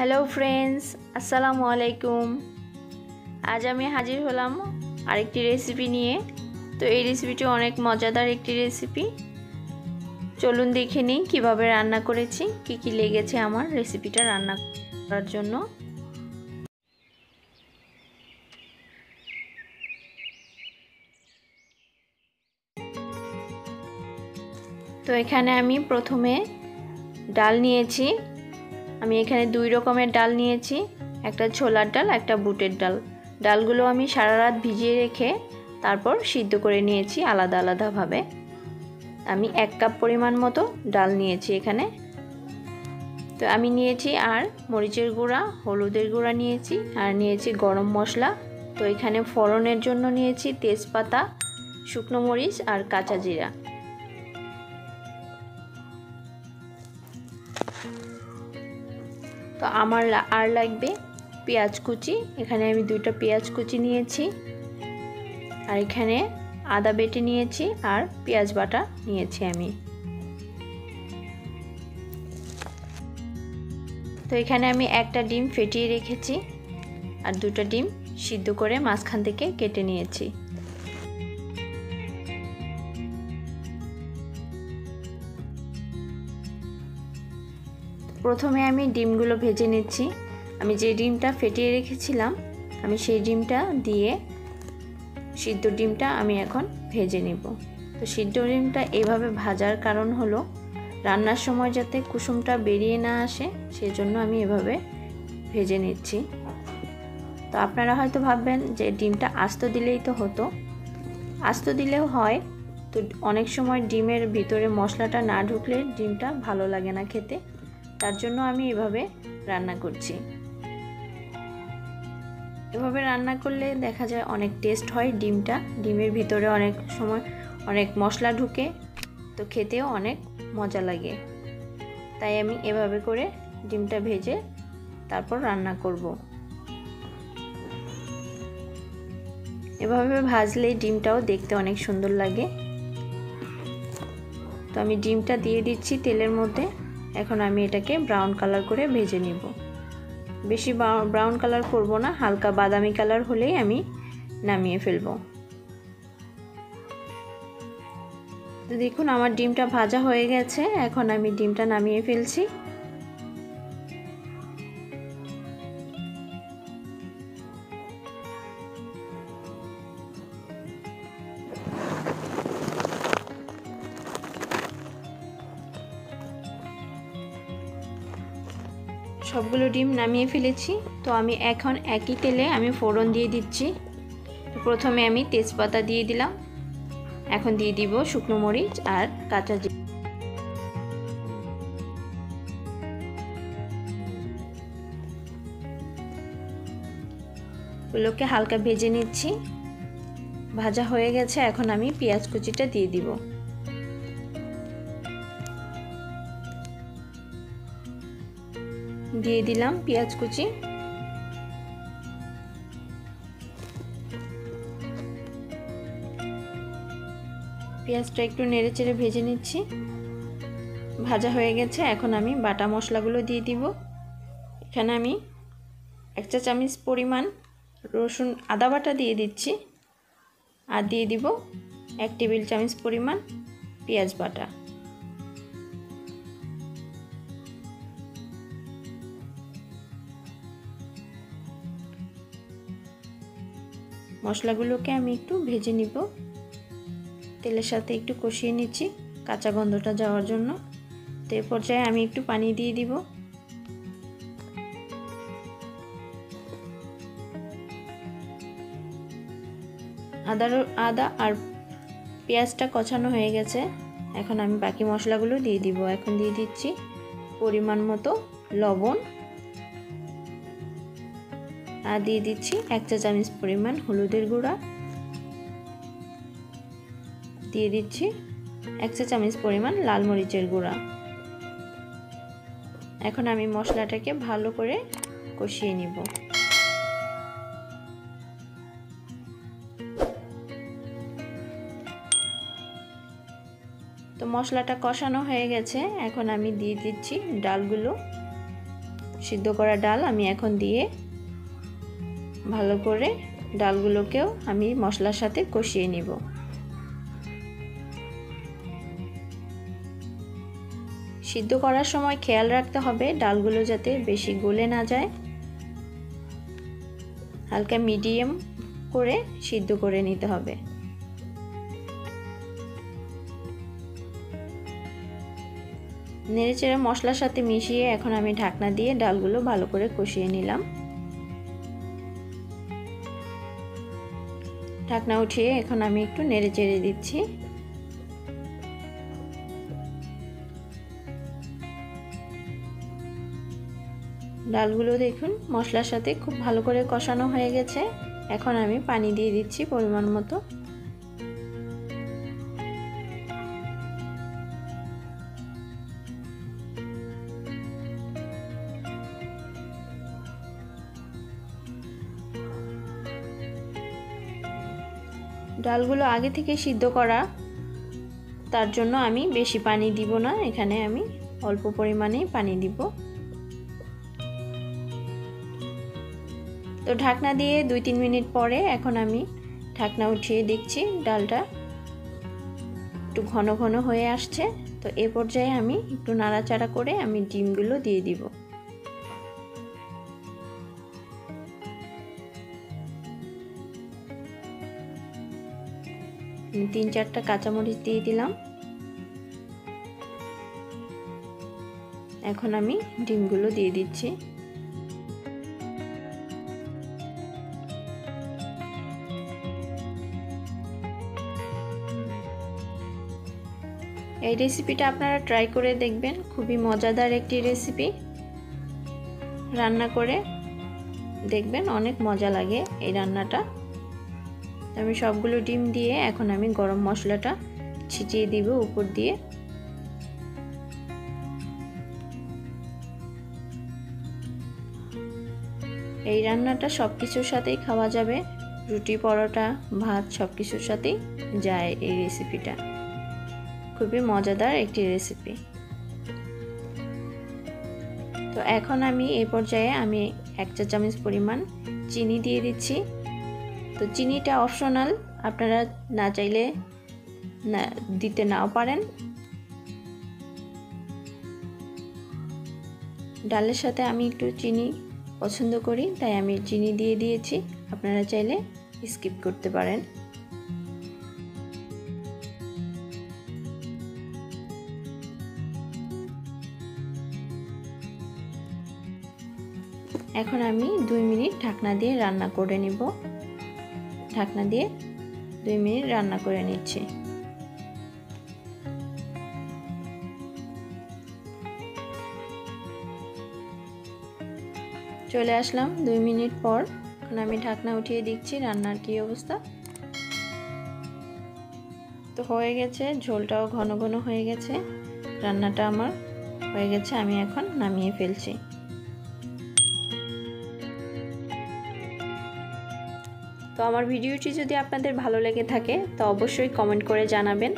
Hello friends আসসালামু আলাইকুম আজ আমি হাজির হলাম আরেকটি রেসিপি নিয়ে। তো এই রেসিপিটি অনেক মজাদার একটি রেসিপি চলুন দেখে নিই কীভাবে রান্না করেছি, কি কি লেগেছে আমার রেসিপিটা রান্না করার জন্য। তো এখানে আমি প্রথমে ডাল নিয়েছি। আমি এখানে দুই রকমের ডাল নিয়েছি, একটা ছোলার ডাল, একটা বুটের ডাল। ডালগুলো আমি সারা রাত ভিজিয়ে রেখে তারপর সিদ্ধ করে নিয়েছি আলাদা আলাদাভাবে। আমি এক কাপ পরিমাণ মতো ডাল নিয়েছি এখানে। তো আমি নিয়েছি আর মরিচের গুঁড়া, হলুদের গুঁড়া নিয়েছি আর নিয়েছি গরম মশলা। তো এখানে ফোড়নের জন্য নিয়েছি তেজপাতা, শুকনো মরিচ আর কাঁচা জিরা। তো আমার আর লাগবে পেঁয়াজ কুচি। এখানে আমি দুইটা পেঁয়াজ কুচি নিয়েছি। আর এখানে আদা বেটে নিয়েছি আর পেঁয়াজ বাটা নিয়েছি আমি। তো এখানে আমি একটা ডিম ফেটিয়ে রেখেছি আর দুটো ডিম সিদ্ধ করে মাঝখান থেকে কেটে নিয়েছি। প্রথমে আমি ডিমগুলো ভেজে নিচ্ছি। আমি যে ডিমটা ফেটিয়ে রেখেছিলাম, আমি সেই ডিমটা দিয়ে সিদ্ধ ডিমটা আমি এখন ভেজে নেব। তো সিদ্ধ ডিমটা এভাবে ভাজার কারণ হলো, রান্নার সময় যাতে কুসুমটা বেরিয়ে না আসে, সেজন্য আমি এভাবে ভেজে নিচ্ছি। তো আপনারা হয়তো ভাববেন যে ডিমটা আস্ত দিলেই তো হতো। আস্ত দিলেও হয়, তো অনেক সময় ডিমের ভিতরে মশলাটা না ঢুকলে ডিমটা ভালো লাগে না খেতে। তার জন্য আমি এভাবে রান্না করছি। এভাবে রান্না করলে দেখা যায় অনেক টেস্ট হয় ডিমটা। ডিমের ভিতরে অনেক সময় অনেক মশলা ঢুকে, তো খেতেও অনেক মজা লাগে। তাই আমি এভাবে করে ডিমটা ভেজে তারপর রান্না করব। এভাবে ভাজলে ডিমটাও দেখতে অনেক সুন্দর লাগে। তো আমি ডিমটা দিয়ে দিচ্ছি তেলের মধ্যে। এখন আমি এটাকে ব্রাউন কালার করে ভেজে নিব। বেশি ব্রাউন কালার করব না, হালকা বাদামি কালার হলেই আমি নামিয়ে ফেলব। তো দেখুন, আমার ডিমটা ভাজা হয়ে গেছে, এখন আমি ডিমটা নামিয়ে ফেলছি। সবগুলো ডিম নামিয়ে ফেলেছি। তো আমি এখন একই তেলে আমি ফোড়ন দিয়ে দিচ্ছি। প্রথমে আমি তেজপাতা দিয়ে দিলাম। এখন দিয়ে দিব শুকনো মরিচ আর কাঁচা জিরা। ওগুলোকে হালকা ভেজে নিচ্ছি। ভাজা হয়ে গেছে, এখন আমি পেঁয়াজ কুচিটা দিয়ে দিব। দিয়ে দিলাম পেঁয়াজ কুচি। পেঁয়াজটা একটু নেড়ে চেড়ে ভেজে নিচ্ছি। ভাজা হয়ে গেছে, এখন আমি বাটা মশলাগুলো দিয়ে দিব। এখানে আমি এক চা চামচ পরিমাণ রসুন, আদা বাটা দিয়ে দিচ্ছি। আর দিয়ে দিব এক টেবিল চামচ পরিমাণ পেঁয়াজ বাটা। মশলাগুলোকে আমি একটু ভেজে নিব। তেলের সাথে একটু কষিয়ে নিচ্ছি কাঁচা গন্ধটা যাওয়ার জন্য। তো এ পর্যায়ে আমি একটু পানি দিয়ে দিব। আদা আদা আর পেঁয়াজটা কষানো হয়ে গেছে। এখন আমি বাকি মশলাগুলো দিয়ে দিব। এখন দিয়ে দিচ্ছি পরিমাণ মতো লবণ। আর দিয়ে দিচ্ছি এক চা চামচ পরিমাণ হলুদের গুঁড়া। দিয়ে দিচ্ছি এক চা চামচ পরিমাণ লাল মরিচের গুঁড়া। এখন আমি মশলাটাকে ভালো করে কষিয়ে নিব। তো মশলাটা কষানো হয়ে গেছে, এখন আমি দিয়ে দিচ্ছি ডালগুলো। সিদ্ধ করা ডাল আমি এখন দিয়ে ভালো করে ডালগুলোকেও আমি মশলার সাথে কষিয়ে নিব। সিদ্ধ করার সময় খেয়াল রাখতে হবে ডালগুলো যাতে বেশি গলে না যায়। হালকা মিডিয়াম করে সিদ্ধ করে নিতে হবে। নেড়েচেড়ে মশলার সাথে মিশিয়ে এখন আমি ঢাকনা দিয়ে ডালগুলো ভালো করে কষিয়ে নিলাম। ঢাকনা উঠিয়ে এখন আমি একটু নেড়ে চেড়ে দিচ্ছি। ডালগুলো দেখুন, মশলার সাথে খুব ভালো করে কষানো হয়ে গেছে। এখন আমি পানি দিয়ে দিচ্ছি পরিমাণ মতো। ডালগুলো আগে থেকে সিদ্ধ করা, তার জন্য আমি বেশি পানি দিব না, এখানে আমি অল্প পরিমাণেই পানি দিব। তো ঢাকনা দিয়ে দুই তিন মিনিট পরে এখন আমি ঢাকনা উঠিয়ে দেখছি ডালটা একটু ঘন ঘন হয়ে আসছে। তো এ পর্যায়ে আমি একটু নাড়াচাড়া করে আমি ডিমগুলো দিয়ে দিব। তিন চারটা কাঁচামরিচ দিয়ে দিলাম। এখন আমি ডিমগুলো দিয়ে দিচ্ছি। এই রেসিপিটা আপনারা ট্রাই করে দেখবেন, খুবই মজাদার একটি রেসিপি রান্না করে দেখবেন অনেক মজা লাগে এই রান্নাটা। আমি সবগুলো ডিম দিয়ে এখন আমি গরম মশলাটা ছিটিয়ে দিব উপর দিয়ে। এই রান্নাটা সব কিছুর সাথেই খাওয়া যাবে। রুটি, পরোটা, ভাত সব কিছুর সাথেই যায় এই রেসিপিটা। খুবই মজাদার একটি রেসিপি। তো এখন আমি এই পর্যায়ে আমি এক চা চামচ পরিমাণ চিনি দিয়ে দিচ্ছি। তো চিনিটা অপশনাল আপনারা না চাইলে না, দিতে নাও পারেন। ডালের সাথে আমি একটু চিনি পছন্দ করি, তাই আমি চিনি দিয়ে দিয়েছি। আপনারা চাইলে স্কিপ করতে পারেন। এখন আমি দুই মিনিট ঢাকনা দিয়ে রান্না করে নিব। ঢাকনা দিয়ে দুই মিনিট রান্না করে নিচ্ছি। চলে আসলাম দুই মিনিট পর। এখন আমি ঢাকনা উঠিয়ে দিচ্ছি, রান্নার কি অবস্থা? তো হয়ে গেছে, ঝোলটাও ঘন ঘন হয়ে গেছে। রান্নাটা আমার হয়ে গেছে, আমি এখন নামিয়ে ফেলছি। তো আমার ভিডিওটি যদি আপনাদের ভালো লেগে থাকে, তো অবশ্যই কমেন্ট করে জানাবেন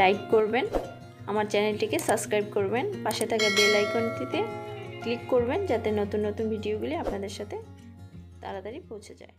লাইক করবেন, আমার চ্যানেলটিকে সাবস্ক্রাইব করবেন, পাশে থাকা বেল আইকনটিতে ক্লিক করবেন, যাতে নতুন নতুন ভিডিওগুলি আপনাদের সাথে তাড়াতাড়ি পৌঁছে যায়।